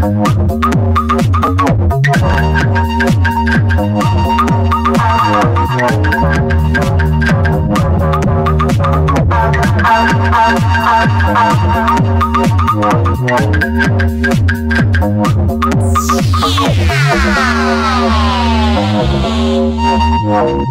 Thank Thank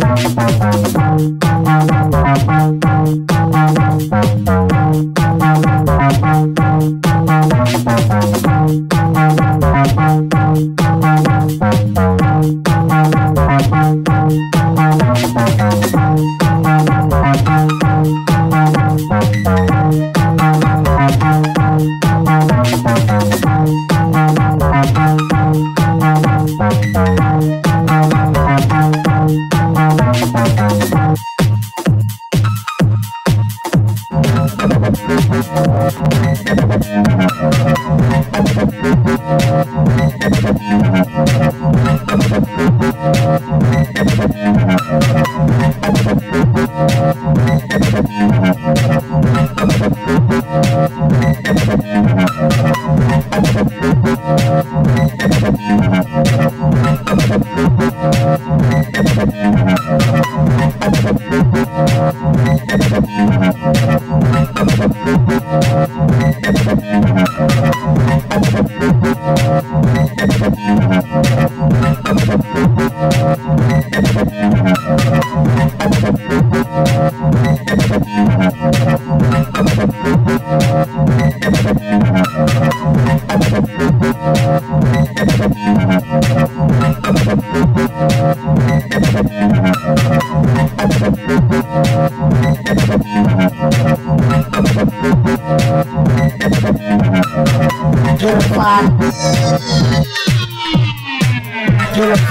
Thank you.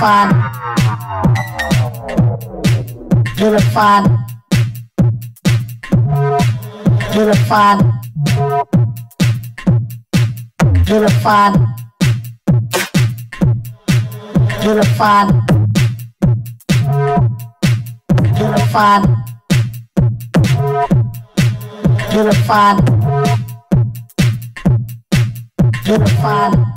Unified. Unified. Unified. Unified. Unified. Unified. Unified. Unified.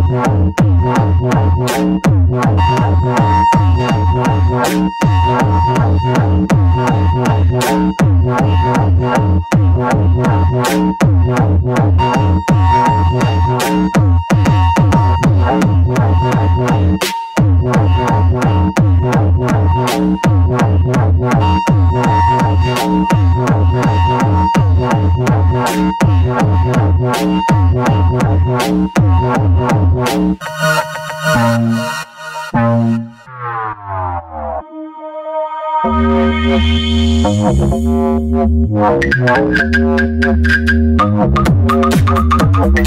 Thank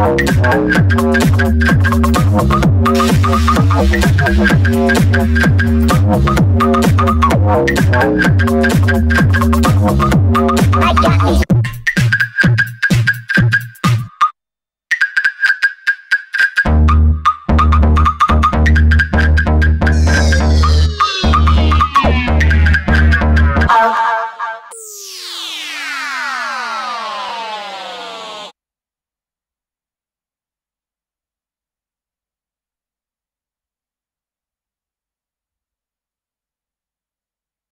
I got these.